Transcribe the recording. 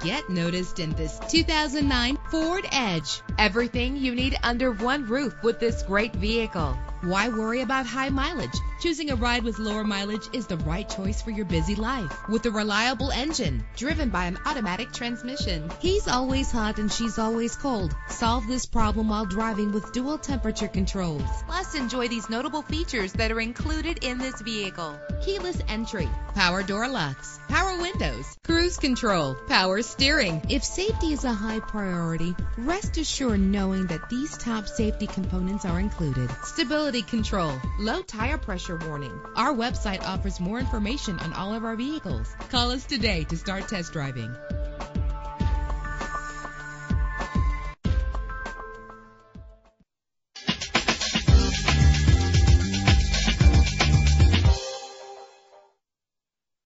get noticed in this 2009 Ford Edge. Everything you need under one roof with this great vehicle. Why worry about high mileage? Choosing a ride with lower mileage is the right choice for your busy life. With a reliable engine driven by an automatic transmission, he's always hot and she's always cold. Solve this problem while driving with dual temperature controls. Plus, enjoy these notable features that are included in this vehicle. Keyless entry, power door locks, power windows, cruise control, power steering. If safety is a high priority, rest assured knowing that these top safety components are included. Stability control, low tire pressure warning. Our website offers more information on all of our vehicles. Call us today to start test driving.